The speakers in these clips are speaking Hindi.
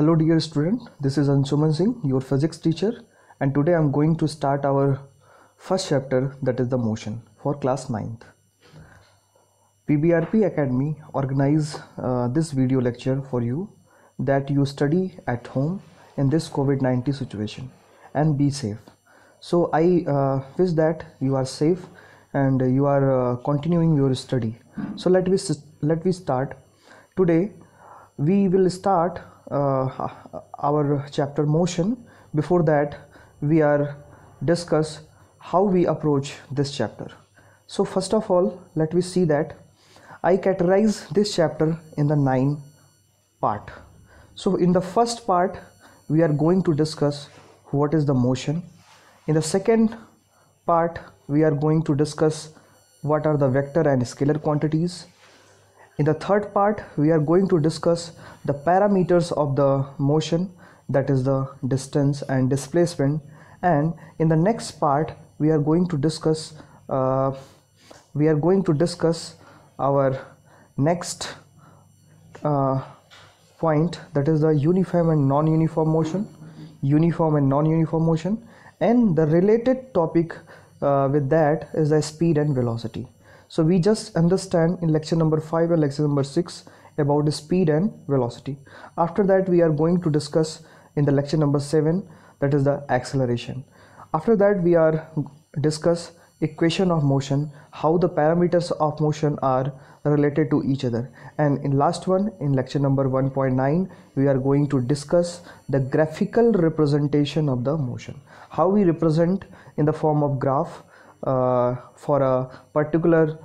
Hello dear student, this is Anshuman Singh, your physics teacher and today I am going to start our first chapter that is the motion for class 9th. PBRP Academy organize uh, this video lecture for you that you study at home in this COVID-19 situation and be safe. So I uh, wish that you are safe and you are uh, continuing your study. So let we let we start. Today we will start Uh, our chapter motion. Before that we are discuss how we approach this chapter. So first of all let me see that i categorize this chapter in the nine part. So in the first part we are going to discuss what is the motion. In the second part we are going to discuss what are the vector and scalar quantities in the third part, we are going to discuss the parameters of the motion that is the distance and displacement. And in the next part we are going to discuss uh, we are going to discuss our next uh, point that is the uniform and non-uniform motion uniform and non-uniform motion. And the related topic uh, with that is the speed and velocity so we just understand in lecture number 5 and lecture number 6 about the speed and velocity. After that we are going to discuss in the lecture number 7 that is the acceleration. After that we are discuss equation of motion how the parameters of motion are related to each other. And in last one in lecture number 1.9 we are going to discuss the graphical representation of the motion. How we represent in the form of graph for a particular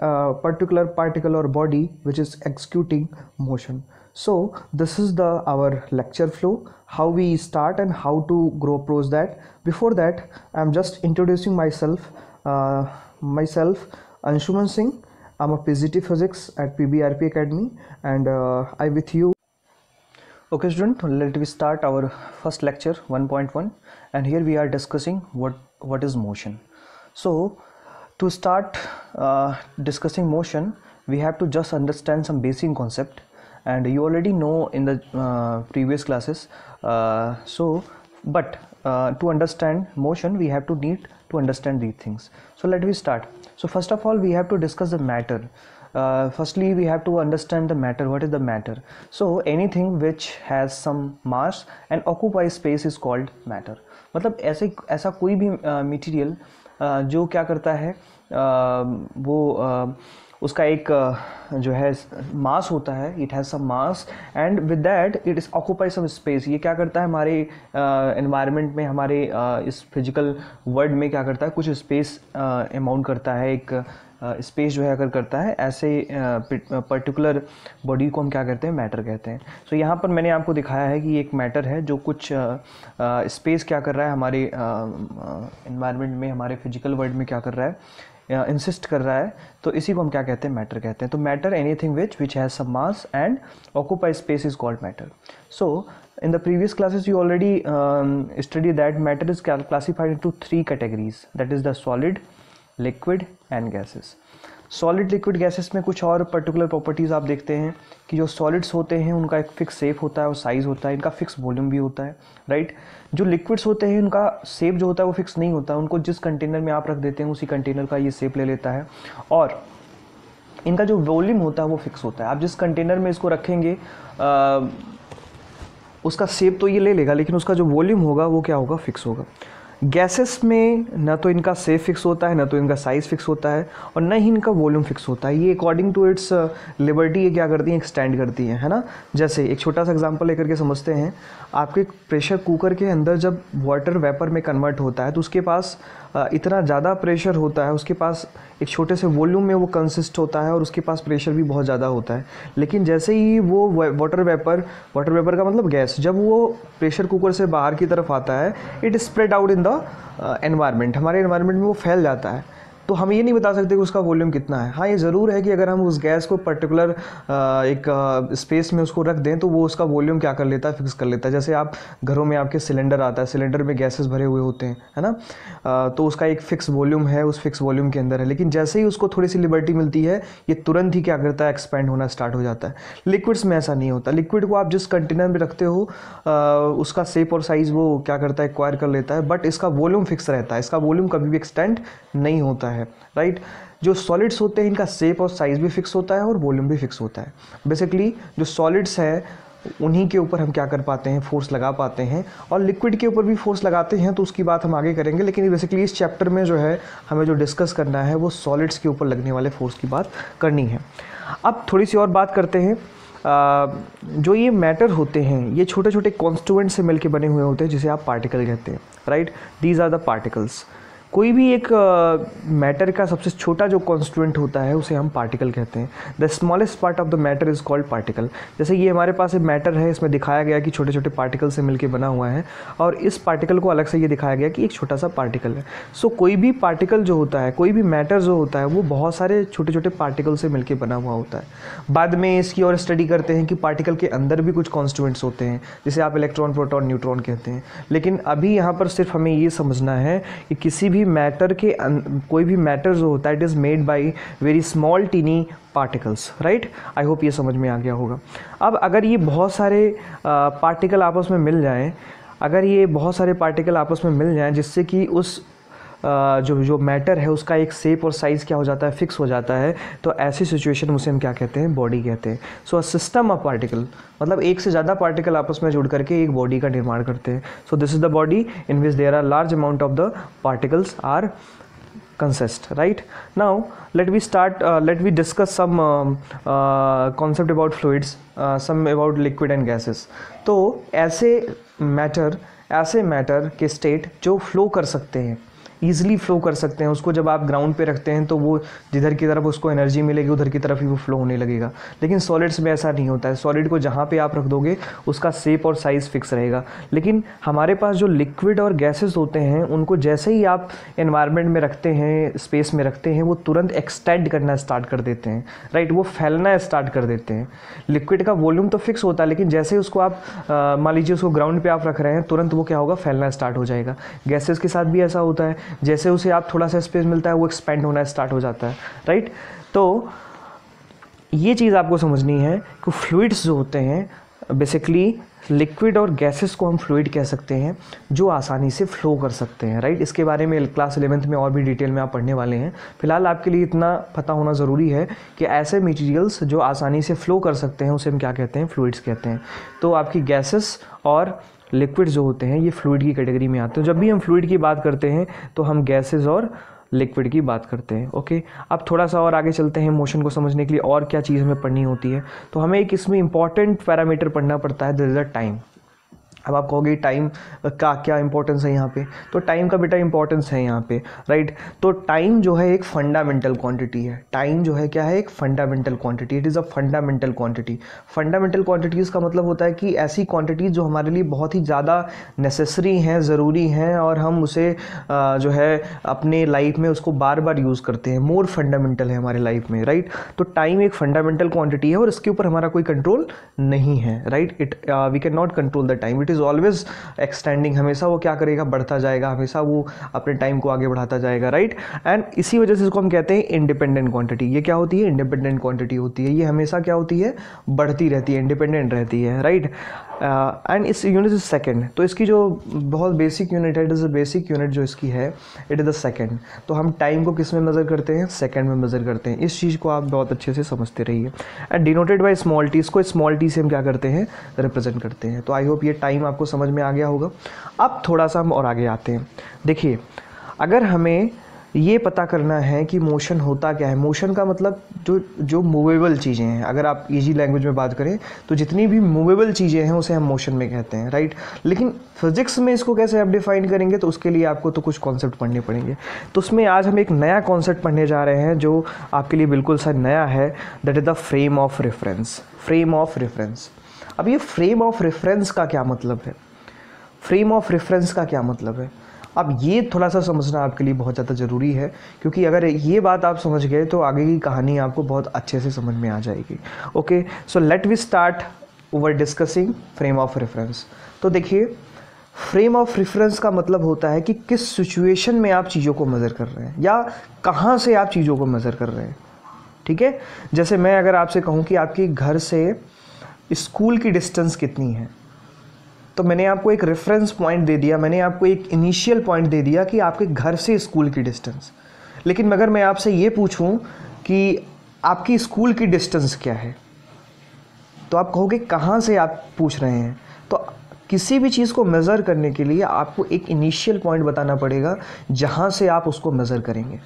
uh, particular particle or body which is executing motion. So this is the our lecture flow how we start and how to grow approach that. Before that i'm just introducing myself uh, myself anshuman singh. I'm a pgt physics at pbrp academy and uh, i with you. Okay student let me start our first lecture 1.1 and here we are discussing what what is motion. So to start uh, discussing motion we have to just understand some basic concept. And you already know in the uh, previous classes. Uh, so but uh, to understand motion we have to need to understand these things. So let me start. So first of all we have to discuss the matter uh, firstly we have to understand the matter. What is the matter? So anything which has some mass and occupies space is called matter. मतलब ऐसे ऐसा कोई भी मटेरियल जो क्या करता है वो उसका एक जो है मास होता है it has some mass and with that it is occupy some space ये क्या करता है हमारे एनवायरनमेंट में हमारे इस फ़िज़िकल वर्ल्ड में क्या करता है कुछ स्पेस अमाउंट करता है एक स्पेस जो है अगर करता है ऐसे पर्टिकुलर बॉडी को हम क्या कहते हैं? मैटर कहते हैं। सो so, यहाँ पर मैंने आपको दिखाया है कि एक मैटर है जो कुछ स्पेस क्या कर रहा है हमारे इन्वायरमेंट में हमारे फ़िज़िकल वर्ल्ड में क्या कर रहा है? इंसिस्ट कर रहा है। तो इसी को हम क्या कहते हैं? मैटर कहते हैं। तो matter anything which which has some mass and occupy space is called matter so in the previous classes you already um, studied that matter is classified into three categories. That is the solid liquid and gases solid liquid gases में कुछ और पर्टिकुलर प्रॉपर्टीज़ आप देखते हैं कि जो सॉलिड्स होते हैं उनका एक फिक्स सेप होता है और साइज़ होता है इनका फिक्स वॉल्यूम भी होता है राइट जो लिक्विड्स होते हैं उनका सेप जो होता है वो फिक्स नहीं होता। उनको जिस कंटेनर में आप रख देते हैं उसी कंटेनर का ये सेप ले लेता है। और इनका जो वॉल्यूम होता है वो फिक्स होता है। आप जिस कंटेनर में इसको रखेंगे आ, उसका सेप तो ये ले लेगा लेकिन उसका जो वॉल्यूम होगा वो क्या होगा? फिक्स होगा। गैसेस में ना तो इनका सेफ़ फिक्स होता है, ना तो इनका साइज़ फिक्स होता है और ना ही इनका वॉल्यूम फिक्स होता है। ये अकॉर्डिंग टू इट्स लिबर्टी ये क्या करती हैं? एक्सटेंड करती हैं, है ना? जैसे एक छोटा सा एग्जांपल लेकर के समझते हैं। आपके प्रेशर कुकर के अंदर जब वाटर वेपर में कन्वर्ट होता है तो उसके पास इतना ज़्यादा प्रेशर होता है, उसके पास एक छोटे से वॉल्यूम में वो कंसिस्ट होता है और उसके पास प्रेशर भी बहुत ज़्यादा होता है। लेकिन जैसे ही वो वाटर वेपर वाटर वेपर का मतलब गैस जब वो प्रेशर कुकर से बाहर की तरफ़ आता है it spread out in the environment हमारे एनवायरनमेंट में वो फैल जाता है। तो हम ये नहीं बता सकते कि उसका वॉल्यूम कितना है। हाँ ये ज़रूर है कि अगर हम उस गैस को पर्टिकुलर एक स्पेस में उसको रख दें तो वो उसका वॉल्यूम क्या कर लेता है, फिक्स कर लेता है। जैसे आप घरों में आपके सिलेंडर आता है, सिलेंडर में गैसेस भरे हुए होते हैं, है ना? तो उसका एक फ़िक्स वॉल्यूम है, उस फिक्स वॉल्यूम के अंदर है। लेकिन जैसे ही उसको थोड़ी सी लिबर्टी मिलती है, ये तुरंत ही क्या करता है, एक्सपेंड होना स्टार्ट हो जाता है। लिक्विड्स में ऐसा नहीं होता। लिक्विड को आप जिस कंटेनर में रखते हो उसका सेप और साइज़ वो क्या करता है, एक्वायर कर लेता है, बट इसका वॉल्यूम फिक्स रहता है। इसका वॉल्यूम कभी भी एक्सटेंड नहीं होता है। राइट जो सॉलिड्स होते हैं, इनका शेप और साइज़ भी फिक्स होता है और वॉल्यूम भी फिक्स होता है। बेसिकली जो सॉलिड्स है, उन्हीं के ऊपर हम क्या कर पाते हैं? फोर्स लगा पाते हैं और लिक्विड के ऊपर भी फोर्स लगाते हैं तो उसकी बात हम आगे करेंगे। लेकिन बेसिकली इस चैप्टर में जो है, हमें जो डिस्कस करना है, वो सॉलिड्स के ऊपर लगने वाले फोर्स की बात करनी है। अब थोड़ी सी और बात करते हैं। जो ये मैटर होते हैं, ये छोटे छोटे कॉन्स्टुएंट से मिलके बने हुए होते हैं, जिसे आप पार्टिकल कहते हैं right these are the particles कोई भी एक मैटर uh, का सबसे छोटा जो कॉन्स्टिट्यूंट होता है उसे हम पार्टिकल कहते हैं। The smallest part of the matter is called particle जैसे ये हमारे पास एक मैटर है इसमें दिखाया गया कि छोटे छोटे पार्टिकल से मिलकर बना हुआ है और इस पार्टिकल को अलग से ये दिखाया गया कि एक छोटा सा पार्टिकल है। सो so, कोई भी पार्टिकल जो होता है कोई भी मैटर जो होता है वो बहुत सारे छोटे छोटे पार्टिकल से मिलकर बना हुआ होता है। बाद में इसकी और स्टडी करते हैं कि पार्टिकल के अंदर भी कुछ कॉन्स्टिट्यूंट्स होते हैं जिसे आप इलेक्ट्रॉन प्रोटॉन न्यूट्रॉन कहते हैं। लेकिन अभी यहाँ पर सिर्फ़ हमें ये समझना है कि किसी भी मैटर के कोई भी मैटर जो होता है it is made by very small tiny particles right I hope ये समझ में आ गया होगा। अब अगर ये बहुत सारे पार्टिकल आपस में मिल जाएँ, अगर ये बहुत सारे पार्टिकल आपस में मिल जाएँ, जिससे कि उस जो जो मैटर है उसका एक सेप और साइज़ क्या हो जाता है फिक्स हो जाता है। तो ऐसी सिचुएशन उसे हम क्या कहते हैं? बॉडी कहते हैं। So a system of particle मतलब एक से ज़्यादा पार्टिकल आपस में जुड़ करके एक बॉडी का निर्माण करते हैं। So this is the body in which there are large amount of the particles are me start uh, let me discuss some uh, uh, concept about fluids uh, some about liquid and gases. तो ऐसे मैटर ऐसे मैटर के स्टेट जो फ्लो कर सकते हैं। ईजिली फ्लो कर सकते हैं। उसको जब आप ग्राउंड पे रखते हैं तो वो जिधर की तरफ़ उसको एनर्जी मिलेगी, उधर की तरफ़ ही वो फ्लो होने लगेगा। लेकिन सॉलिड्स में ऐसा नहीं होता है। सॉलिड को जहाँ पे आप रख दोगे, उसका सेप और साइज़ फिक्स रहेगा। लेकिन हमारे पास जो लिक्विड और गैसेस होते हैं, उनको जैसे ही आप इन्वायरमेंट में रखते हैं स्पेस में रखते हैं, वो तुरंत एक्सटेंड करना स्टार्ट कर देते हैं। राइट वो फैलना स्टार्ट कर देते हैं। लिक्विड का वॉल्यूम तो फिक्स होता है, लेकिन जैसे ही उसको आप मान लीजिए उसको ग्राउंड पर आप रख रहे हैं, तुरंत वो क्या होगा? फैलना स्टार्ट हो जाएगा। गैसेस के साथ भी ऐसा होता है। जैसे उसे आप थोड़ा सा स्पेस मिलता है, वो एक्सपेंड होना स्टार्ट हो जाता है राइट तो ये चीज़ आपको समझनी है कि फ्लूड्स जो होते हैं बेसिकली लिक्विड और गैसेस को हम फ्लूड कह सकते हैं, जो आसानी से फ्लो कर सकते हैं राइट इसके बारे में क्लास इलेवेंथ में और भी डिटेल में आप पढ़ने वाले हैं। फ़िलहाल आपके लिए इतना पता होना ज़रूरी है कि ऐसे मटेरियल्स जो आसानी से फ्लो कर सकते हैं, उसे हम क्या कहते हैं? फ्लूड्स कहते हैं। तो आपकी गैसेस और लिक्विड जो होते हैं, ये फ्लूड की कैटेगरी में आते हैं। जब भी हम फ्लूड की बात करते हैं तो हम गैसेज और लिक्विड की बात करते हैं, ओके? अब थोड़ा सा और आगे चलते हैं मोशन को समझने के लिए, और क्या चीज़ हमें पढ़नी होती है? तो हमें एक इसमें इंपॉर्टेंट पैरामीटर पढ़ना पड़ता है दिस इज़ अ टाइम अब आप कहोगे टाइम का क्या इंपॉर्टेंस है यहाँ पे? तो टाइम का बेटा इंपॉर्टेंस है यहाँ पे राइट तो टाइम जो है एक फंडामेंटल क्वांटिटी है। टाइम जो है क्या है? एक fundamental quantity it is a fundamental quantity fundamental quantities का मतलब होता है कि ऐसी क्वांटिटीज़ जो हमारे लिए बहुत ही ज़्यादा नेसेसरी हैं, ज़रूरी हैं, और हम उसे जो है, अपने लाइफ में उसको बार बार यूज़ करते हैं। मोर फंडामेंटल है हमारे लाइफ में राइट तो टाइम एक फंडामेंटल क्वांटिटी है और इसके ऊपर हमारा कोई कंट्रोल नहीं है right it we can not control the time it is always extending हमेशा वो क्या करेगा? बढ़ता जाएगा। हमेशा वो अपने टाइम को आगे बढ़ाता जाएगा राइट एंड इसी वजह से इसको हम कहते हैं इंडिपेंडेंट क्वांटिटी ये क्या होती है? इंडिपेंडेंट क्वांटिटी होती है। ये हमेशा क्या होती है? बढ़ती रहती है इंडिपेंडेंट रहती है राइट एंड इस यूनिट इज़ सेकेंड तो इसकी जो बहुत बेसिक यूनिट है it is a basic unit जो इसकी है इट इज़ द सेकेंड तो हम टाइम को किसमें मेज़र करते हैं? सेकेंड में मेज़र करते हैं। इस चीज़ को आप बहुत अच्छे से समझते रहिए। And denoted by small T इसको स्मॉल टी से हम क्या करते हैं? रिप्रेजेंट करते हैं। तो आई होप ये टाइम आपको समझ में आ गया होगा। अब थोड़ा सा हम और आगे आते हैं। देखिए, अगर हमें ये पता करना है कि मोशन होता क्या है? मोशन का मतलब जो जो मूवेबल चीज़ें हैं। अगर आप इजी लैंग्वेज में बात करें तो जितनी भी मूवेबल चीज़ें हैं, उसे हम मोशन में कहते हैं राइट लेकिन फिजिक्स में इसको कैसे आप डिफाइन करेंगे तो उसके लिए आपको तो कुछ कॉन्सेप्ट पढ़ने पड़ेंगे। तो उसमें आज हम एक नया कॉन्सेप्ट पढ़ने जा रहे हैं, जो आपके लिए बिल्कुल सा नया है। That is the frame of reference frame of reference अब ये फ्रेम ऑफ़ रेफरेंस का क्या मतलब है? फ्रेम ऑफ़ रेफरेंस का क्या मतलब है? अब ये थोड़ा सा समझना आपके लिए बहुत ज़्यादा ज़रूरी है, क्योंकि अगर ये बात आप समझ गए तो आगे की कहानी आपको बहुत अच्छे से समझ में आ जाएगी। Okay so let we start over discussing frame of reference तो देखिए फ्रेम ऑफ़ रेफरेंस का मतलब होता है कि किस सिचुएशन में आप चीज़ों को मेज़र कर रहे हैं, या कहाँ से आप चीज़ों को मेज़र कर रहे हैं। ठीक है? जैसे मैं अगर आपसे कहूँ कि आपके घर से स्कूल की डिस्टेंस कितनी है तो मैंने आपको एक रेफरेंस पॉइंट दे दिया, मैंने आपको एक इनिशियल पॉइंट दे दिया कि आपके घर से स्कूल की डिस्टेंस लेकिन अगर मैं आपसे ये पूछूँ कि आपकी स्कूल की डिस्टेंस क्या है? तो आप कहोगे, कहाँ से आप पूछ रहे हैं? तो किसी भी चीज़ को मेज़र करने के लिए आपको एक इनिशियल पॉइंट बताना पड़ेगा, जहाँ से आप उसको मेज़र करेंगे.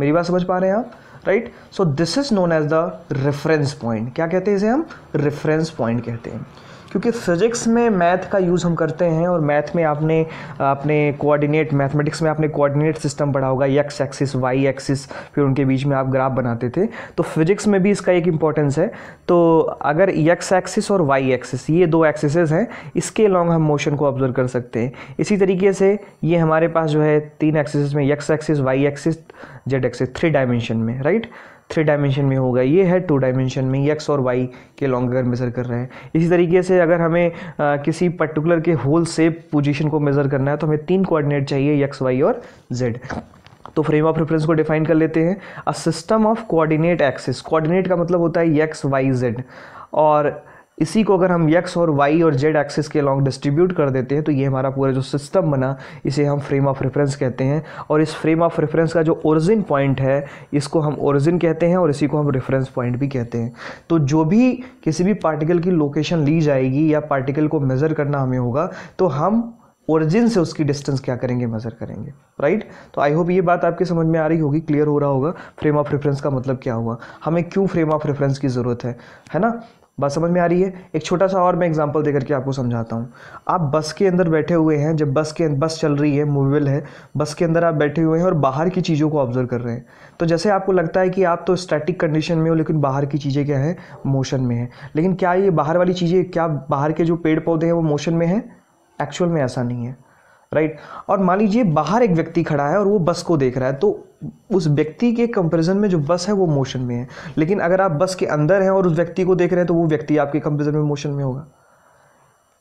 मेरी बात समझ पा रहे हैं आप? Right so this is known as the reference point क्या कहते हैं इसे हम? रेफरेंस पॉइंट कहते हैं. क्योंकि फिज़िक्स में मैथ का यूज़ हम करते हैं और मैथ में आपने अपने कोऑर्डिनेट मैथमेटिक्स में आपने कोऑर्डिनेट सिस्टम पढ़ा होगा एक्स एक्सिस वाई एक्सिस फिर उनके बीच में आप ग्राफ बनाते थे। तो फिज़िक्स में भी इसका एक इंपॉर्टेंस है। तो अगर एक्स एक्सिस और वाई एक्सिस ये दो एक्सिसेस हैं, इसके लॉन्ग हम मोशन को ऑब्ज़र्व कर सकते हैं। इसी तरीके से ये हमारे पास जो है, तीन एक्सिस में X axis Y axis Z axis three dimension में राइट थ्री डायमेंशन में होगा। ये है टू डायमेंशन में एक्स और वाई के लॉन्ग अगर मेज़र कर रहे हैं। इसी तरीके से अगर हमें आ, किसी पर्टिकुलर के होल सेप पोजीशन को मेज़र करना है तो हमें तीन कोऑर्डिनेट चाहिए एक्स वाई और जेड। तो फ्रेम ऑफ़ रेफरेंस को डिफाइन कर लेते हैं। अ system of coordinate axis coordinate का मतलब होता है एक्स वाई जेड। और इसी को अगर हम यक्स और वाई और जेड एक्सिस के लॉन्ग डिस्ट्रीब्यूट कर देते हैं तो ये हमारा पूरा जो सिस्टम बना, इसे हम फ्रेम ऑफ़ रेफरेंस कहते हैं। और इस फ्रेम ऑफ़ रेफरेंस का जो ओरिजिन पॉइंट है, इसको हम ओरिजिन कहते हैं और इसी को हम रेफरेंस पॉइंट भी कहते हैं। तो जो भी किसी भी पार्टिकल की लोकेशन ली जाएगी या पार्टिकल को मेज़र करना हमें होगा तो हम ओरिजिन से उसकी डिस्टेंस क्या करेंगे? मेज़र करेंगे राइट तो आई होप ये बात आपके समझ में आ रही होगी क्लियर हो रहा होगा। फ्रेम ऑफ़ रेफरेंस का मतलब क्या हुआ? हमें क्यों फ्रेम ऑफ़ रेफरेंस की ज़रूरत है है ना? बात समझ में आ रही है? एक छोटा सा और मैं एग्जांपल देकर के आपको समझाता हूँ। आप बस के अंदर बैठे हुए हैं, जब बस के बस चल रही है मूवेबल है, बस के अंदर आप बैठे हुए हैं और बाहर की चीज़ों को ऑब्ज़र्व कर रहे हैं। तो जैसे आपको लगता है कि आप तो स्टैटिक कंडीशन में हो, लेकिन बाहर की चीज़ें क्या हैं? मोशन में है। लेकिन क्या ये बाहर वाली चीज़ें, क्या बाहर के जो पेड़ पौधे हैं, वो मोशन में है? एक्चुअल में ऐसा नहीं है राइट और मान लीजिए बाहर एक व्यक्ति खड़ा है और वो बस को देख रहा है तो उस व्यक्ति के कंपैरिजन में जो बस है, वो मोशन में है। लेकिन अगर आप बस के अंदर हैं और उस व्यक्ति को देख रहे हैं तो वो व्यक्ति आपके कंपैरिजन में मोशन में होगा।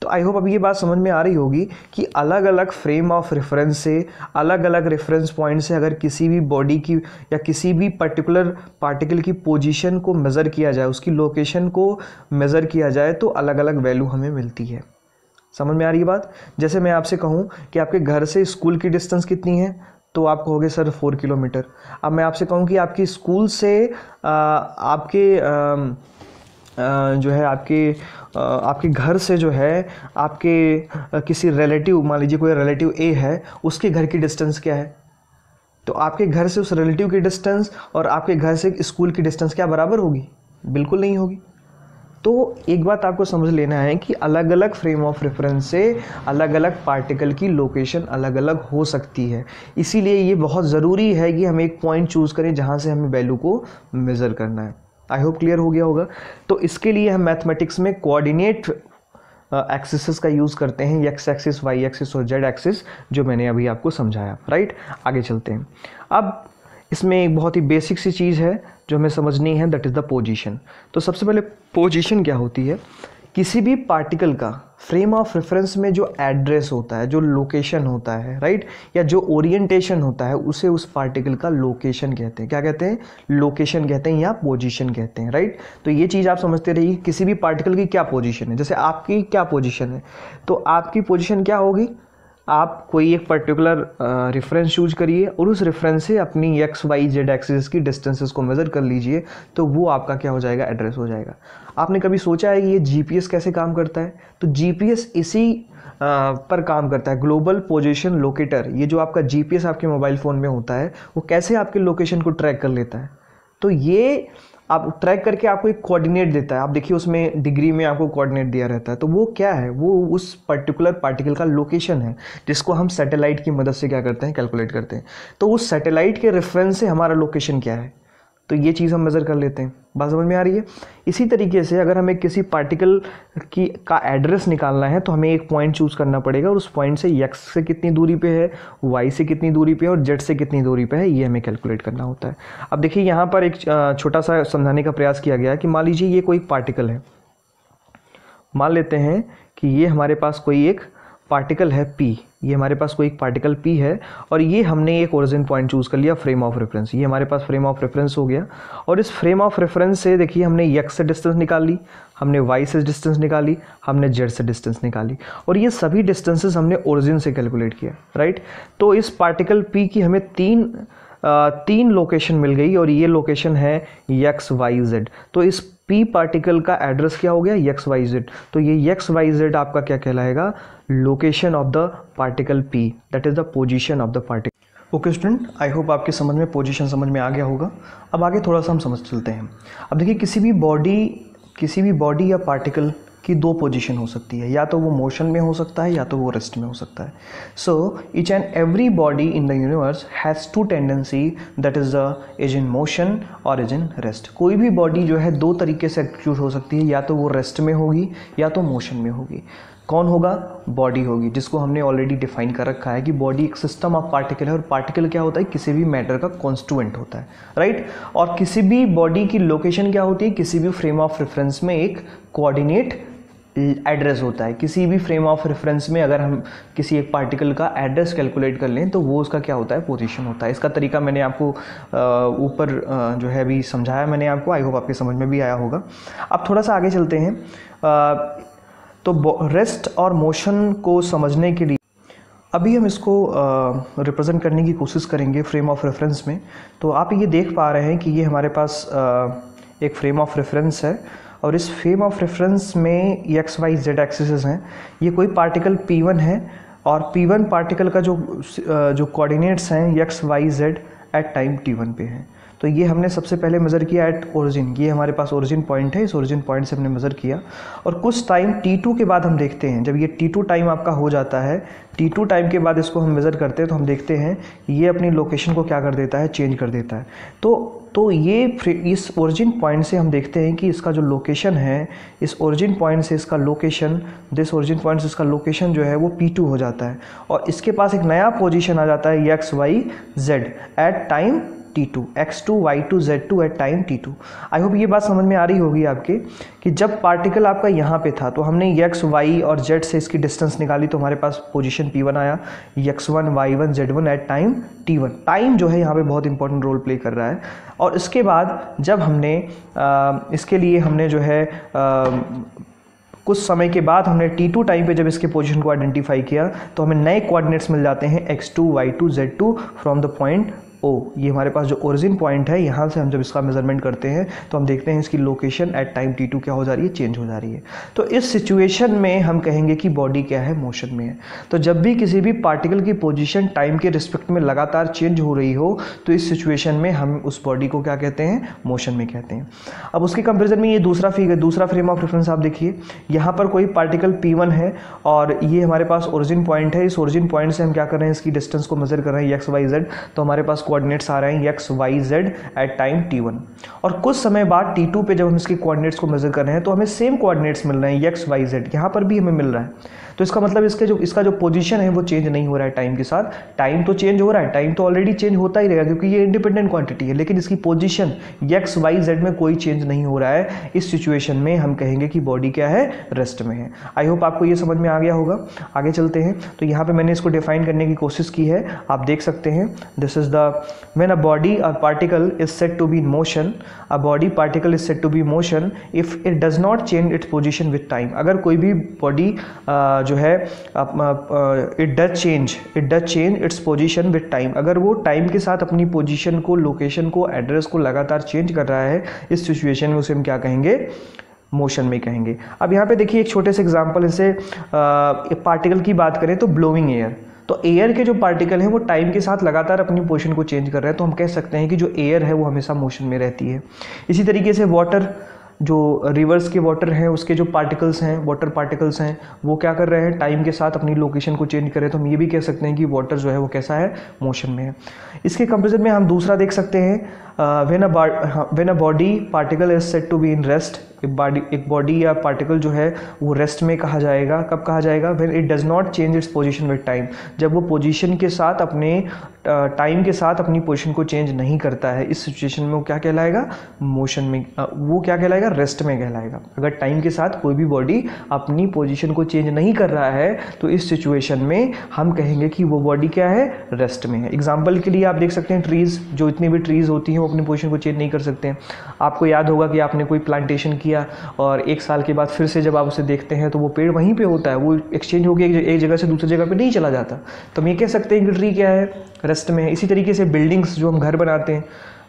तो आई होप अभी ये बात समझ में आ रही होगी कि अलग अलग फ्रेम ऑफ़ रेफरेंस से अलग अलग रेफरेंस पॉइंट से अगर किसी भी बॉडी की या किसी भी पर्टिकुलर पार्टिकल की पोजीशन को मेज़र किया जाए, उसकी लोकेशन को मेज़र किया जाए तो अलग अलग वैल्यू हमें मिलती है। समझ में आ रही बात? जैसे मैं आपसे कहूँ कि आपके घर से स्कूल की डिस्टेंस कितनी है? तो आप कहोगे, सर फोर किलोमीटर. अब मैं आपसे कहूँ कि आपकी स्कूल से आपके जो है, आपके आपके घर से जो है, आपके किसी रिलेटिव मान लीजिए कोई रिलेटिव ए है, उसके घर की डिस्टेंस क्या है? तो आपके घर से उस रिलेटिव की डिस्टेंस और आपके घर से स्कूल की डिस्टेंस क्या बराबर होगी? बिल्कुल नहीं होगी। तो एक बात आपको समझ लेना है कि अलग अलग फ्रेम ऑफ़ रेफरेंस से अलग अलग पार्टिकल की लोकेशन अलग अलग हो सकती है। इसीलिए ये बहुत ज़रूरी है कि हम एक पॉइंट चूज़ करें जहाँ से हमें वैल्यू को मेज़र करना है। आई होप क्लियर हो गया होगा। तो इसके लिए हम मैथमेटिक्स में कोऑर्डिनेट एक्सिस का यूज़ करते हैं एक्स एक्सिस वाई एक्सिस और जेड एक्सिस जो मैंने अभी आपको समझाया राइट आगे चलते हैं। अब इसमें एक बहुत ही बेसिक सी चीज़ है। जो हमें समझनी है दैट इज़ द पोजीशन तो सबसे पहले पोजीशन क्या होती है? किसी भी पार्टिकल का फ्रेम ऑफ़ रेफरेंस में जो एड्रेस होता है, जो लोकेशन होता है राइट या जो ओरिएंटेशन होता है, उसे उस पार्टिकल का लोकेशन कहते हैं। क्या कहते हैं? लोकेशन कहते हैं या पोजीशन कहते हैं राइट तो ये चीज़ आप समझते रहिए किसी भी पार्टिकल की क्या पोजीशन है। जैसे आपकी क्या पोजीशन है? तो आपकी पोजीशन क्या होगी? आप कोई एक पर्टिकुलर रेफरेंस चूज़ करिए और उस रेफरेंस से अपनी एक्स वाई जेड एक्सिस की डिस्टेंसेस को मेज़र कर लीजिए तो वो आपका क्या हो जाएगा? एड्रेस हो जाएगा। आपने कभी सोचा है कि ये जीपीएस कैसे काम करता है? तो जीपीएस इसी पर काम करता है। ग्लोबल पोजीशन लोकेटर ये जो आपका जीपीएस आपके मोबाइल फ़ोन में होता है, वो कैसे आपके लोकेशन को ट्रैक कर लेता है? तो ये आप ट्रैक करके आपको एक कोऑर्डिनेट देता है। आप देखिए उसमें डिग्री में आपको कोऑर्डिनेट दिया रहता है। तो वो क्या है? वो उस पर्टिकुलर पार्टिकल का लोकेशन है, जिसको हम सैटेलाइट की मदद से क्या करते हैं? कैलकुलेट करते हैं। तो उस सैटेलाइट के रेफरेंस से हमारा लोकेशन क्या है? तो ये चीज़ हम मेज़र कर लेते हैं। बात समझ में आ रही है? इसी तरीके से अगर हमें किसी पार्टिकल की, का एड्रेस निकालना है तो हमें एक पॉइंट चूज़ करना पड़ेगा और उस पॉइंट से यक्स से कितनी दूरी पे है वाई से कितनी दूरी पे है और जेड से कितनी दूरी पे है, ये हमें कैलकुलेट करना होता है। अब देखिए, यहाँ पर एक छोटा सा समझाने का प्रयास किया गया कि मान लीजिए ये कोई पार्टिकल है। मान लेते हैं कि ये हमारे पास कोई एक पार्टिकल है पी ये हमारे पास कोई एक पार्टिकल पी है और ये हमने एक ओरिजिन पॉइंट चूज़ कर लिया फ्रेम ऑफ़ रेफरेंस ये हमारे पास फ्रेम ऑफ़ रेफरेंस हो गया और इस फ्रेम ऑफ़ रेफरेंस से देखिए हमने यक्स से डिस्टेंस निकाल ली हमने वाई से डिस्टेंस निकाली, हमने जेड से डिस्टेंस निकाली और ये सभी डिस्टेंसेस हमने ओरिजिन से कैलकुलेट किया राइट तो इस पार्टिकल पी की हमें तीन तीन लोकेशन मिल गई और ये लोकेशन है यक्स वाई जेड तो इस पी पार्टिकल का एड्रेस क्या हो गया? यक्स वाई जेड तो ये यक्स वाई जेड आपका क्या कहलाएगा? Location of the particle P that is the position of the particle okay student I hope आपके समझ में पोजीशन समझ में आ गया होगा। अब आगे थोड़ा सा हम समझ चलते हैं। अब देखिए, किसी भी बॉडी किसी भी बॉडी या पार्टिकल की दो पोजीशन हो सकती है। या तो वो मोशन में हो सकता है, या तो वो रेस्ट में हो सकता है। So each and every body in the universe has to tendency that is the is in motion और इज़ इन रेस्ट कोई भी बॉडी जो है, दो तरीके से एक्टिट्यूट हो सकती है। या तो वो रेस्ट में होगी, या तो मोशन में होगी। कौन होगा? बॉडी होगी, जिसको हमने ऑलरेडी डिफाइन कर रखा है कि बॉडी एक सिस्टम ऑफ़ पार्टिकल है और पार्टिकल क्या होता है? किसी भी मैटर का कॉन्स्टुएंट होता है राइट और किसी भी बॉडी की लोकेशन क्या होती है? किसी भी फ्रेम ऑफ़ रेफरेंस में एक कोऑर्डिनेट एड्रेस होता है। किसी भी फ्रेम ऑफ़ रेफरेंस में अगर हम किसी एक पार्टिकल का एड्रेस कैलकुलेट कर लें तो वो उसका क्या होता है? पोजीशन होता है। इसका तरीका मैंने आपको ऊपर जो है अभी समझाया मैंने आपको। आई होप आपके समझ में भी आया होगा। अब थोड़ा सा आगे चलते हैं। तो रेस्ट और मोशन को समझने के लिए अभी हम इसको रिप्रेजेंट करने की कोशिश करेंगे फ्रेम ऑफ़ रेफरेंस में। तो आप ये देख पा रहे हैं कि ये हमारे पास आ, एक फ्रेम ऑफ़ रेफरेंस है और इस फ्रेम ऑफ़ रेफरेंस में एक्स वाई जेड एक्सिस हैं। ये कोई पार्टिकल पी वन है और पी वन पार्टिकल का जो जो कोऑर्डिनेट्स हैं x y z at time t one पे है। तो ये हमने सबसे पहले मेज़र किया एट ओरिजिन ये हमारे पास ओरिजिन पॉइंट है, इस ओरिजिन पॉइंट से हमने मेज़र किया। और कुछ टाइम टी टू के बाद हम देखते हैं। जब ये T2 टाइम आपका हो जाता है टी टू टाइम के बाद इसको हम मेज़र करते हैं तो हम देखते हैं, ये अपनी लोकेशन को क्या कर देता है? चेंज कर देता है। तो तो ये इस ओरिजिन पॉइंट से हम देखते हैं कि इसका जो लोकेशन है, इस ओरिजिन पॉइंट से इसका लोकेशन दिस ओरिजिन पॉइंट से इसका लोकेशन जो है वो P2 हो जाता है। और इसके पास एक नया पोजीशन आ जाता है x y z at time t two x two y two z two at time t two I hope ये बात समझ में आ रही होगी आपके कि जब पार्टिकल आपका यहाँ पे था तो हमने यक्स वाई और जेड से इसकी डिस्टेंस निकाली तो हमारे पास पोजीशन पी वन आया x one y one z one at time t one time जो है यहाँ पे बहुत इंपॉर्टेंट रोल प्ले कर रहा है। और इसके बाद जब हमने आ, इसके लिए हमने जो है आ, कुछ समय के बाद हमने T2 टाइम पे जब इसके पोजीशन को आइडेंटिफाई किया तो हमें नए कोऑर्डिनेट्स मिल जाते हैं x2, y2, z2 from the point O, ये हमारे पास जो ओरिजिन पॉइंट है, यहाँ से हम जब इसका मेज़रमेंट करते हैं तो हम देखते हैं इसकी location at time t two क्या हो जा रही है चेंज हो जा रही है। तो इस सिचुएशन में हम कहेंगे कि बॉडी क्या है मोशन में है। तो जब भी किसी भी पार्टिकल की पोजिशन टाइम के रिस्पेक्ट में लगातार चेंज हो रही हो तो इस सिचुएशन में हम उस बॉडी को क्या कहते हैं मोशन में कहते हैं। अब उसके कंपेरिजन में ये दूसरा फिगर दूसरा फ्रेम ऑफ़ रेफरेंस आप देखिए। यहाँ पर कोई पार्टिकल पी है, और ये हमारे पास ओरिजिन पॉइंट है। इस ओरिजिन पॉइंट से हम क्या कर रहे हैं, इसकी डिस्टेंस को मेजर कर रहे हैं एक्स वाई जेड तो हमारे पास कोऑर्डिनेट्स आ रहे हैं x y z at time t one और कुछ समय बाद टी टू पर जब हम इसके कोऑर्डिनेट्स को मेजर कर रहे हैं तो हमें सेम कोऑर्डिनेट्स मिल रहे हैं एक्स वाई जेड यहाँ पर भी हमें मिल रहा है। तो इसका मतलब इसके जो, इसका जो पोजीशन है, वो चेंज नहीं हो रहा है टाइम के साथ। टाइम तो चेंज हो रहा है टाइम तो ऑलरेडी चेंज होता ही रहेगा, क्योंकि ये इंडिपेंडेंट क्वांटिटी है, लेकिन इसकी पोजीशन एक्स वाई जेड में कोई चेंज नहीं हो रहा है। इस सिचुएशन में हम कहेंगे कि बॉडी क्या है? रेस्ट में है। आई होप आपको ये समझ में आ गया होगा। आगे चलते हैं। तो यहाँ पर मैंने इसको डिफाइन करने की कोशिश की है। आप देख सकते हैं this is the when a body a particle is set to be in motion a body particle is set to be motion if it does not change its position with time अगर कोई भी बॉडी जो है it does change it does change its position with time अगर वो टाइम के साथ अपनी पोजीशन को लोकेशन को एड्रेस को लगातार चेंज कर रहा है, इस सिचुएशन में उसे हम क्या कहेंगे? मोशन में कहेंगे। अब यहाँ पे देखिए एक छोटे से एग्जांपल इसे पार्टिकल की बात करें तो ब्लोइंग एयर तो एयर के जो पार्टिकल हैं वो टाइम के साथ लगातार अपनी पोजिशन को चेंज कर रहे हैं तो हम कह सकते हैं कि जो एयर है वो हमेशा मोशन में रहती है। इसी तरीके से वाटर जो रिवर्स के वाटर हैं, उसके जो पार्टिकल्स हैं वाटर पार्टिकल्स हैं, वो क्या कर रहे हैं? टाइम के साथ अपनी लोकेशन को चेंज कर रहे हैं। तो हम ये भी कह सकते हैं कि वाटर जो है वो कैसा है? मोशन में है। इसके कंपेरिजन में हम दूसरा देख सकते हैं। When a when a body particle is set to be in rest एक बॉडी एक बॉडी या पार्टिकल जो है, वो रेस्ट में कहा जाएगा। कब कहा जाएगा? When it does not change its position with time जब वो पोजिशन के साथ अपने टाइम के साथ अपनी पोजिशन को चेंज नहीं करता है, इस सिचुएशन में वो क्या कहलाएगा? मोशन में वो क्या कहलाएगा? रेस्ट में कहलाएगा। अगर टाइम के साथ कोई भी बॉडी अपनी पोजिशन को चेंज नहीं कर रहा है तो इस सिचुएशन में हम कहेंगे कि वो बॉडी क्या है? रेस्ट में है। एग्ज़ाम्पल के लिए आप देख सकते हैं ट्रीज़ जो इतनी भी ट्रीज़ होती हैं, वो अपनी पोजिशन को चेंज नहीं कर सकते हैं। आपको याद होगा कि आपने कोई प्लांटेशन किया और एक साल के बाद फिर से जब आप उसे देखते हैं तो वो पेड़ वहीं पे होता है। वो एक्सचेंज होकर एक जगह से दूसरी जगह पे नहीं चला जाता। तो हम ये कह सकते हैं कि ट्री क्या है? रेस्ट में है। इसी तरीके से बिल्डिंग्स जो हम घर बनाते हैं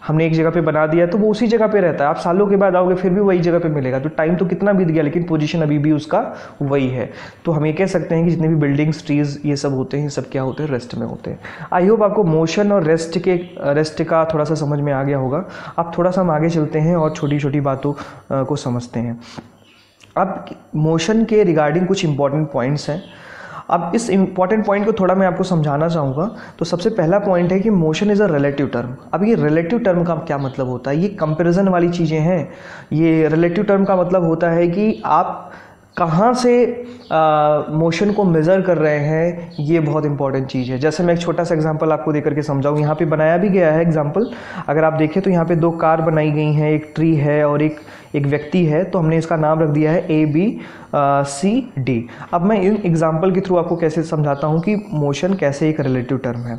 हमने एक जगह पे बना दिया तो वो उसी जगह पे रहता है। आप सालों के बाद आओगे, फिर भी वही जगह पे मिलेगा। तो टाइम तो कितना बीत गया, लेकिन पोजीशन अभी भी उसका वही है। तो हम ये कह सकते हैं कि जितने भी बिल्डिंग्स ट्रीज ये सब होते हैं सब क्या होते हैं? रेस्ट में होते हैं। आई होप आपको मोशन और रेस्ट के रेस्ट का थोड़ा सा समझ में आ गया होगा। आप थोड़ा सा हम आगे चलते हैं और छोटी छोटी बातों को समझते हैं। अब मोशन के रिगार्डिंग कुछ इंपॉर्टेंट पॉइंट्स हैं। अब इस इंपॉर्टेंट पॉइंट को थोड़ा मैं आपको समझाना चाहूँगा। तो सबसे पहला पॉइंट है कि motion is a relative term अब ये रिलेटिव टर्म का क्या मतलब होता है? ये कंपेरिजन वाली चीज़ें हैं। ये रिलेटिव टर्म का मतलब होता है कि आप कहाँ से मोशन को मेज़र कर रहे हैं, ये बहुत इंपॉर्टेंट चीज़ है। जैसे मैं एक छोटा सा एग्जांपल आपको दे करके समझाऊँ। यहाँ पे बनाया भी गया है एग्जांपल अगर आप देखें तो यहाँ पे दो कार बनाई गई हैं, एक ट्री है और एक एक व्यक्ति है तो हमने इसका नाम रख दिया है ए बी सी डी अब मैं इन एग्ज़ाम्पल के थ्रू आपको कैसे समझाता हूँ कि मोशन कैसे एक रिलेटिव टर्म है।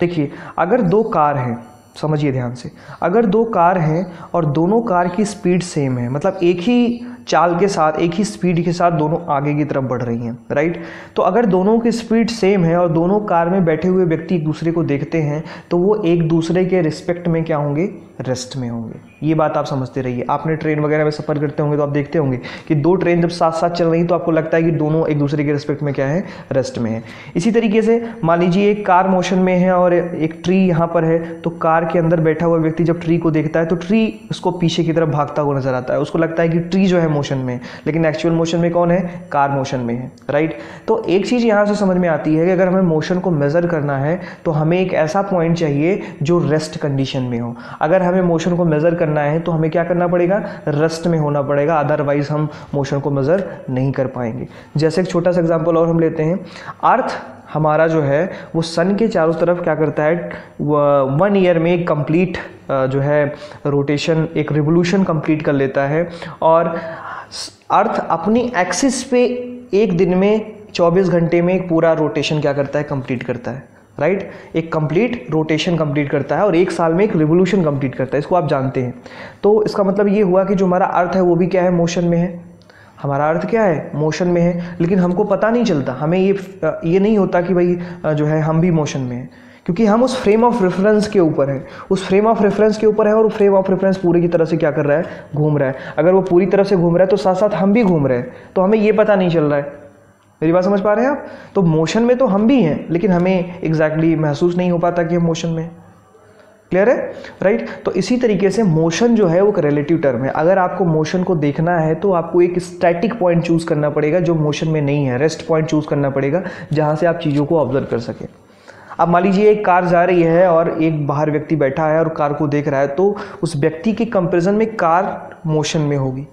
देखिए, अगर दो कार हैं, समझिए ध्यान से, अगर दो कार हैं और दोनों कार की स्पीड सेम है मतलब एक ही चाल के साथ, एक ही स्पीड के साथ दोनों आगे की तरफ़ बढ़ रही हैं राइट तो अगर दोनों की स्पीड सेम है और दोनों कार में बैठे हुए व्यक्ति एक दूसरे को देखते हैं तो वो एक दूसरे के रिस्पेक्ट में क्या होंगे? रेस्ट में होंगे। ये बात आप समझते रहिए। आपने ट्रेन वगैरह में सफ़र करते होंगे तो आप देखते होंगे कि दो ट्रेन जब साथ साथ चल रही तो आपको लगता है कि दोनों एक दूसरे के रिस्पेक्ट में क्या है? रेस्ट में है। इसी तरीके से मान लीजिए एक कार मोशन में है और एक ट्री यहाँ पर है तो कार के अंदर बैठा हुआ व्यक्ति जब ट्री को देखता है तो ट्री उसको पीछे की तरफ़ भागता हुआ नज़र आता है। उसको लगता है कि ट्री जो है मोशन में लेकिन एक्चुअल मोशन में कौन है? कार मोशन में है राइट तो एक चीज़ यहाँ से समझ में आती है कि अगर हमें मोशन को मेज़र करना है तो हमें एक ऐसा पॉइंट चाहिए जो रेस्ट कंडीशन में हो। अगर हमें मोशन को मेज़र करना है तो हमें क्या करना पड़ेगा? रेस्ट में होना पड़ेगा अदरवाइज़ हम मोशन को मेज़र नहीं कर पाएँगे। जैसे एक छोटा सा एग्ज़ाम्पल और हम लेते हैं। अर्थ हमारा जो है, वो सन के चारों तरफ़ क्या करता है? वन ईयर में एक कंप्लीट जो है रोटेशन एक रिवोल्यूशन कंप्लीट कर लेता है। और अर्थ अपनी एक्सिस पे एक दिन में 24 घंटे में एक पूरा रोटेशन क्या करता है? कंप्लीट करता है। राइट? एक कंप्लीट रोटेशन कंप्लीट करता है और एक साल में एक रिवोल्यूशन कंप्लीट करता है, इसको आप जानते हैं। तो इसका मतलब ये हुआ कि जो हमारा अर्थ है, वो भी क्या है? मोशन में है। हमारा अर्थ क्या है? मोशन में है। लेकिन हमको पता नहीं चलता। हमें ये ये नहीं होता कि भाई जो है, हम भी मोशन में हैं। क्योंकि हम उस फ्रेम ऑफ़ रेफरेंस के ऊपर है। उस फ्रेम ऑफ़ रेफरेंस के ऊपर है और फ्रेम ऑफ़ रेफरेंस पूरी की तरह से क्या कर रहा है? घूम रहा है। अगर वो पूरी तरह से घूम रहा है तो साथ साथ हम भी घूम रहे हैं। तो हमें ये पता नहीं चल रहा है मेरी बात समझ पा रहे हैं आप? तो मोशन में तो हम भी हैं, लेकिन हमें एग्जैक्टली exactly महसूस नहीं हो पाता कि हम मोशन में क्लियर है? Right right? तो इसी तरीके से मोशन जो है, वो एक रिलेटिव टर्म है। अगर आपको मोशन को देखना है तो आपको एक स्टैटिक पॉइंट चूज़ करना पड़ेगा, जो मोशन में नहीं है। रेस्ट पॉइंट चूज़ करना पड़ेगा, जहाँ से आप चीज़ों को ऑब्ज़र्व कर सकें। अब मान लीजिए, एक कार जा रही है और एक बाहर व्यक्ति बैठा है और कार को देख रहा है तो उस व्यक्ति के कंपेरिजन में कार मोशन में होगी।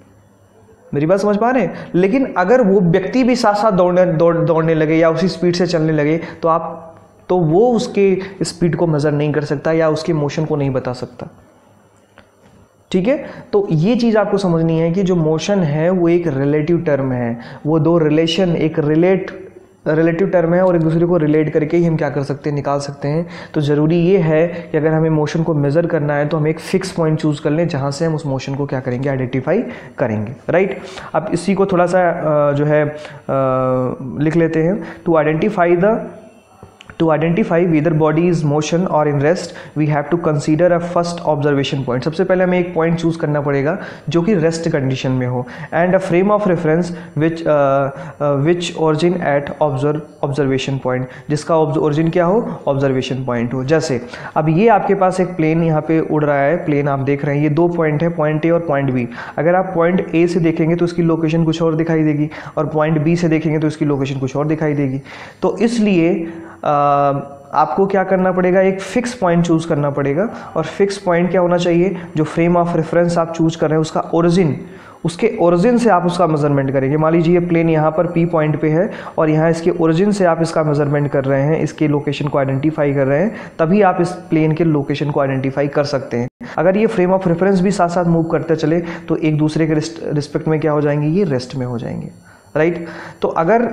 मेरी बात समझ पा रहे हैं? लेकिन अगर वो व्यक्ति भी साथ साथ दौड़ने, दौड़, दौड़ने लगे या उसी स्पीड से चलने लगे तो आप तो वो उसके स्पीड को मेज़र नहीं कर सकता या उसके मोशन को नहीं बता सकता। ठीक है? तो ये चीज़ आपको समझनी है कि जो मोशन है, वो एक रिलेटिव टर्म है। वो दो रिलेशन एक रिलेट रिलेटिव टर्म है और एक दूसरे को रिलेट करके ही हम क्या कर सकते हैं, निकाल सकते हैं। तो ज़रूरी ये है कि अगर हमें मोशन को मेज़र करना है तो हम एक फिक्स पॉइंट चूज़ कर लें, जहाँ से हम उस मोशन को क्या करेंगे आइडेंटिफाई करेंगे। राइट अब इसी को थोड़ा सा जो है लिख लेते हैं। To identify the to identify whether body is motion or in rest, we have to consider a first observation point. सबसे पहले हमें एक पॉइंट चूज़ करना पड़ेगा, जो कि रेस्ट कंडीशन में हो and a frame of reference which which origin at observe observation point जिसका ओरिजिन क्या हो? ऑब्जर्वेशन पॉइंट हो। जैसे, अब ये आपके पास एक प्लेन यहाँ पे उड़ रहा है प्लेन आप देख रहे हैं, ये दो पॉइंट है पॉइंट ए और पॉइंट बी अगर आप पॉइंट ए से देखेंगे तो उसकी लोकेशन कुछ और दिखाई देगी, और पॉइंट बी से देखेंगे तो इसकी लोकेशन कुछ और दिखाई देगी। तो इसलिए आपको क्या करना पड़ेगा? एक फिक्स पॉइंट चूज़ करना पड़ेगा। और फिक्स पॉइंट क्या होना चाहिए? जो फ्रेम ऑफ़ रेफरेंस आप चूज़ कर रहे हैं, उसका ओरिजिन उसके ओरिजिन से आप उसका मेज़रमेंट करेंगे। मान लीजिए प्लेन यहाँ पर पी पॉइंट पे है और यहाँ इसके ओरिजिन से आप इसका मेज़रमेंट कर रहे हैं, इसके लोकेशन को आइडेंटिफाई कर रहे हैं, तभी आप इस प्लेन के लोकेशन को आइडेंटिफाई कर सकते हैं। अगर ये फ्रेम ऑफ़ रेफरेंस भी साथ साथ मूव करते चले तो एक दूसरे के रिस्पेक्ट में क्या हो जाएँगे? ये रेस्ट में हो जाएँगे। राइट तो अगर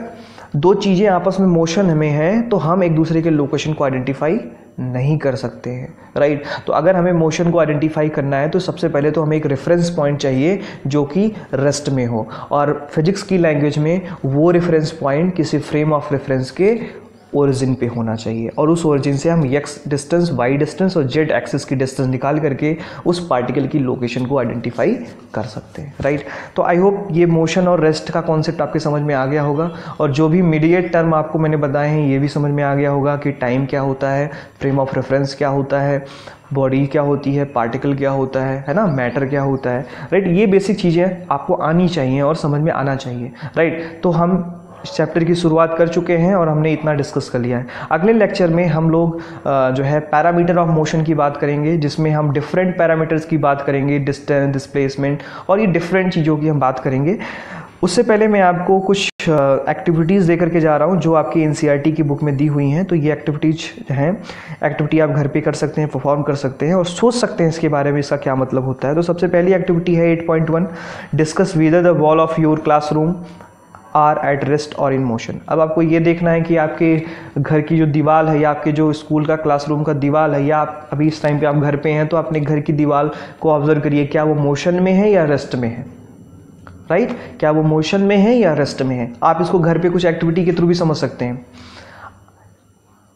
दो चीज़ें आपस में मोशन में हैं तो हम एक दूसरे के लोकेशन को आइडेंटिफाई नहीं कर सकते हैं राइट तो अगर हमें मोशन को आइडेंटिफाई करना है तो सबसे पहले तो हमें एक रेफरेंस पॉइंट चाहिए जो कि रेस्ट में हो। और फिजिक्स की लैंग्वेज में वो रेफरेंस पॉइंट किसी फ्रेम ऑफ़ रेफरेंस के ओरिजिन पे होना चाहिए। और उस ओरिजिन से हम एक्स डिस्टेंस वाई डिस्टेंस और जेड एक्सिस की डिस्टेंस निकाल करके उस पार्टिकल की लोकेशन को आइडेंटिफाई कर सकते हैं राइट तो आई होप ये मोशन और रेस्ट का कॉन्सेप्ट आपके समझ में आ गया होगा। और जो भी मीडिएट टर्म आपको मैंने बताए हैं, ये भी समझ में आ गया होगा कि टाइम क्या होता है फ्रेम ऑफ़ रेफरेंस क्या होता है बॉडी क्या होती है पार्टिकल क्या होता है है ना? मैटर क्या होता है राइट ये बेसिक चीज़ें आपको आनी चाहिए और समझ में आना चाहिए राइट तो हम इस चैप्टर की शुरुआत कर चुके हैं और हमने इतना डिस्कस कर लिया है। अगले लेक्चर में हम लोग जो है पैरामीटर ऑफ़ मोशन की बात करेंगे, जिसमें हम डिफरेंट पैरामीटर्स की बात करेंगे डिस्टेंस डिस्प्लेसमेंट और ये डिफरेंट चीज़ों की हम बात करेंगे। उससे पहले मैं आपको कुछ एक्टिविटीज़ दे करके जा रहा हूँ, जो आपकी एन e की बुक में दी हुई हैं। तो ये एक्टिविटीज़ हैं एक्टिविटी आप घर पे कर सकते हैं परफॉर्म कर सकते हैं और सोच सकते हैं इसके बारे में इसका क्या मतलब होता है। तो सबसे पहली एक्टिविटी है 8.1 discuss whether the wall of your classroom are at rest और इन मोशन। अब आपको ये देखना है कि आपके घर की जो दीवार है या आपके जो स्कूल का क्लासरूम का दीवार है या आप अभी इस टाइम पे आप घर पे हैं तो अपने घर की दीवार को ऑब्ज़र्व करिए, क्या वो मोशन में है या रेस्ट में है? Right right? क्या वो मोशन में है या रेस्ट में है? आप इसको घर पे कुछ एक्टिविटी के थ्रू भी समझ सकते हैं।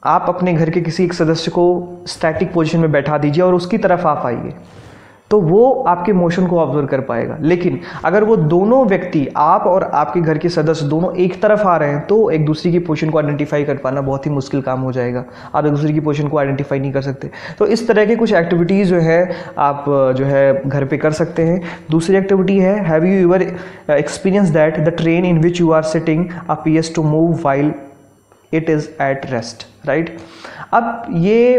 आप अपने घर के किसी एक सदस्य को स्टैटिक पोजिशन में बैठा दीजिए और उसकी तरफ़ आप आइए। तो वो आपके मोशन को ऑब्ज़र्व कर पाएगा। लेकिन अगर वो दोनों व्यक्ति, आप और आपके घर के सदस्य दोनों एक तरफ़ आ रहे हैं तो एक दूसरे की पोजिशन को आइडेंटिफाई कर पाना बहुत ही मुश्किल काम हो जाएगा। आप एक दूसरे की पोजिशन को आइडेंटिफाई नहीं कर सकते। तो इस तरह के कुछ एक्टिविटीज़ जो है, आप जो है घर पर कर सकते हैं। दूसरी एक्टिविटी है have you your experience that the train in which you are sitting appears to move while it is at rest right अब ये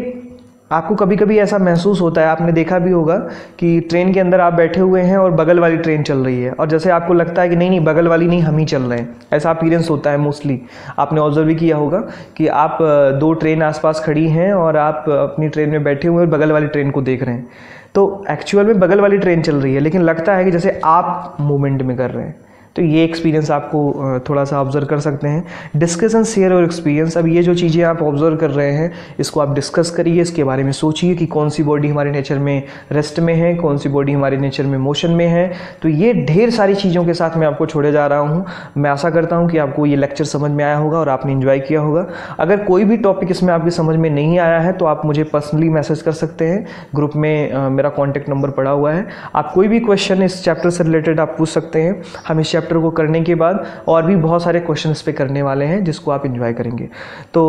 आपको कभी कभी ऐसा महसूस होता है, आपने देखा भी होगा कि ट्रेन के अंदर आप बैठे हुए हैं और बगल वाली ट्रेन चल रही है। और जैसे आपको लगता है कि नहीं नहीं, बगल वाली नहीं, हम ही चल रहे हैं। ऐसा अपीरेंस होता है मोस्टली आपने ऑब्ज़र्व भी किया होगा कि आप दो ट्रेन आसपास खड़ी हैं और आप अपनी ट्रेन में बैठे हुए और बगल वाली ट्रेन को देख रहे हैं। तो एक्चुअल में बगल वाली ट्रेन चल रही है, लेकिन लगता है कि जैसे आप मूवमेंट में कर रहे हैं। तो ये एक्सपीरियंस आपको थोड़ा सा ऑब्ज़र्व कर सकते हैं। डिस्कशन शेयर और एक्सपीरियंस अब ये जो चीज़ें आप ऑब्ज़र्व कर रहे हैं, इसको आप डिस्कस करिए। इसके बारे में सोचिए कि कौन सी बॉडी हमारे नेचर में रेस्ट में है, कौन सी बॉडी हमारे नेचर में मोशन में है। तो ये ढेर सारी चीज़ों के साथ मैं आपको छोड़े जा रहा हूँ। मैं आशा करता हूँ कि आपको ये लेक्चर समझ में आया होगा और आपने इन्जॉय किया होगा। अगर कोई भी टॉपिक इसमें आपकी समझ में नहीं आया है तो आप मुझे पर्सनली मैसेज कर सकते हैं। ग्रुप में मेरा कॉन्टैक्ट नंबर पड़ा हुआ है। आप कोई भी क्वेश्चन इस चैप्टर से रिलेटेड आप पूछ सकते हैं। हम इस चैप्टर को करने के बाद और भी बहुत सारे क्वेश्चन पर करने वाले हैं, जिसको आप इन्जॉय करेंगे। तो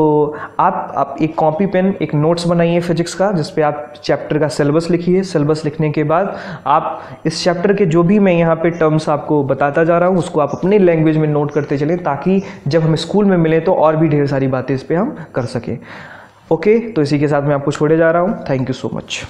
आप आप एक कॉपी पेन एक नोट्स बनाइए फिजिक्स का जिसपे आप चैप्टर का सिलेबस लिखिए। सिलेबस लिखने के बाद आप इस चैप्टर के जो भी मैं यहाँ पे टर्म्स आपको बताता जा रहा हूँ, उसको आप अपने लैंग्वेज में नोट करते चलें, ताकि जब हम स्कूल में मिलें तो और भी ढेर सारी बातें इस पर हम कर सकें। ओके तो इसी के साथ मैं आपको छोड़े जा रहा हूँ। Thank you so much